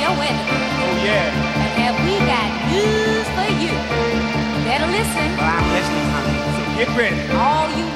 your weather. Oh, yeah. And have we got news for you? Better listen. Well, I'm listening, honey. So get ready. All you